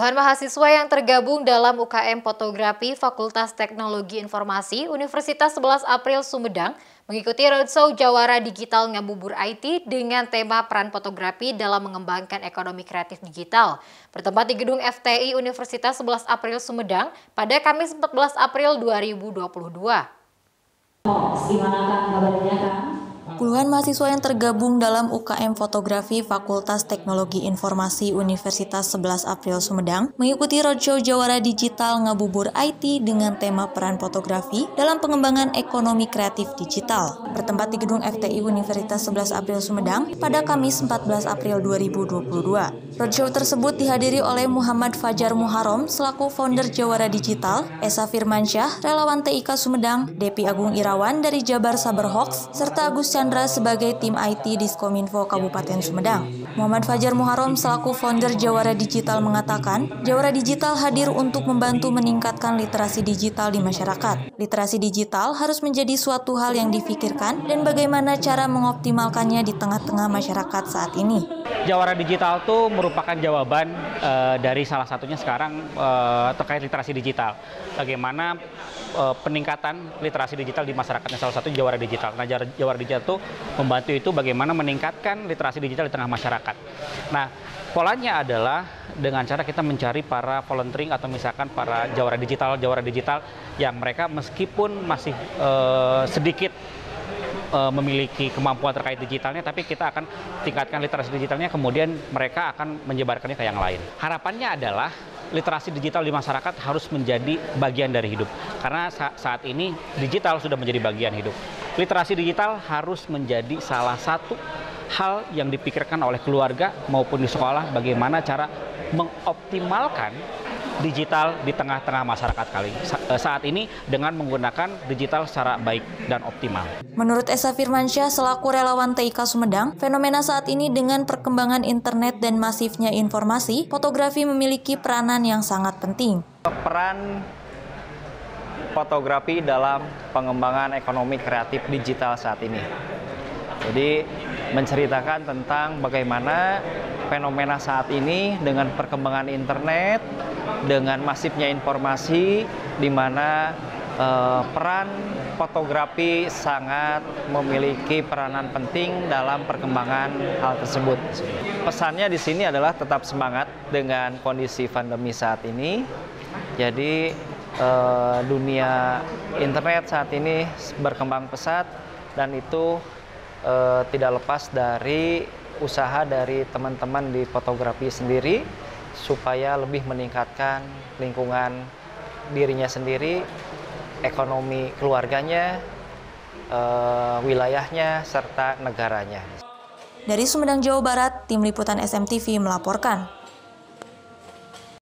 Puluhan mahasiswa yang tergabung dalam UKM Fotografi Fakultas Teknologi Informasi Universitas 11 April Sumedang mengikuti roadshow Jawara Digital Ngabubur IT dengan tema peran fotografi dalam mengembangkan ekonomi kreatif digital. Bertempat di gedung FTI Universitas 11 April Sumedang pada Kamis 14 April 2022. Oh, gimana kabarnya kan? Puluhan mahasiswa yang tergabung dalam UKM Fotografi Fakultas Teknologi Informasi Universitas 11 April Sumedang mengikuti roadshow Jawara Digital Ngabubur IT dengan tema peran fotografi dalam pengembangan ekonomi kreatif digital. Bertempat di gedung FTI Universitas 11 April Sumedang pada Kamis 14 April 2022. Roadshow tersebut dihadiri oleh Muhammad Fajar Muharom selaku founder Jawara Digital, Esa Firmansyah, relawan TIK Sumedang, Depi Agung Irawan dari Jabar Saberhox, serta Agus Chandra sebagai tim IT Diskominfo Kabupaten Sumedang. Muhammad Fajar Muharom selaku founder Jawara Digital mengatakan, Jawara Digital hadir untuk membantu meningkatkan literasi digital di masyarakat. Literasi digital harus menjadi suatu hal yang difikirkan dan bagaimana cara mengoptimalkannya di tengah-tengah masyarakat saat ini. Jawara Digital itu merupakan jawaban uh, dari salah satunya sekarang uh, terkait literasi digital. Bagaimana uh, peningkatan literasi digital di masyarakatnya salah satu Jawara Digital. Nah, Jawara Digital itu membantu itu bagaimana meningkatkan literasi digital di tengah masyarakat. Nah, polanya adalah dengan cara kita mencari para volunteering atau misalkan para jawara digital, jawara digital yang mereka meskipun masih uh, sedikit uh, memiliki kemampuan terkait digitalnya, tapi kita akan tingkatkan literasi digitalnya, kemudian mereka akan menyebarkannya ke yang lain. Harapannya adalah literasi digital di masyarakat harus menjadi bagian dari hidup. Karena saat ini digital sudah menjadi bagian hidup. Literasi digital harus menjadi salah satu hal yang dipikirkan oleh keluarga maupun di sekolah bagaimana cara mengoptimalkan digital di tengah-tengah masyarakat kali eh, saat ini dengan menggunakan digital secara baik dan optimal. Menurut Esa Firmansyah selaku relawan TIK Sumedang, fenomena saat ini dengan perkembangan internet dan masifnya informasi, fotografi memiliki peranan yang sangat penting. Peran fotografi dalam pengembangan ekonomi kreatif digital saat ini. Jadi menceritakan tentang bagaimana fenomena saat ini dengan perkembangan internet, dengan masifnya informasi di mana uh, peran fotografi sangat memiliki peranan penting dalam perkembangan hal tersebut. Pesannya di sini adalah tetap semangat dengan kondisi pandemi saat ini. Jadi uh, dunia internet saat ini berkembang pesat dan itu uh, tidak lepas dari usaha dari teman-teman di fotografi sendiri supaya lebih meningkatkan lingkungan dirinya sendiri, ekonomi keluarganya, uh, wilayahnya, serta negaranya. Dari Sumedang, Jawa Barat, Tim Liputan SMTV melaporkan.